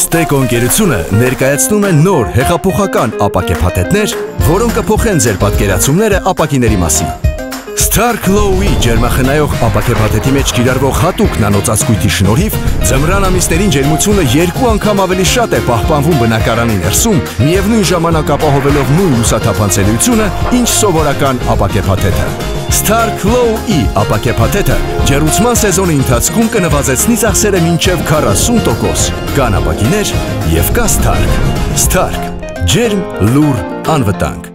Ստեկո ընկերությունը ներկայացնում է նոր հեղափոխական ապակեպհատետներ, որոնք կփոխեն ձեր պատկերացումները ապակիների մասին։ Star Glow-ի ջերմախնայող ապակեպհատետի մեջ կիրառվող հատուկ նանոծածկույթի շնորհիվ ձմռան ամիսներին ջերմությունը երկու անգամ ավելի շատ է պահպանվում բնակարանի ներսում, միևնույն ժամանակ ապահովելով նույն լուսաթափանցելիությունը, ինչ սովորական ապակեպհատետը։ Star Glow-ի ապակեպհատետը ջերուցման սեզոնի ընթացքում կնվազեցնի ծախսերը մինչև 40%։ Կան ապակիներ եւ կա Stark։ Stark ջերմ, լուր, անվտանգ։